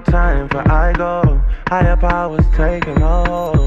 time for I go. Higher powers taking hold.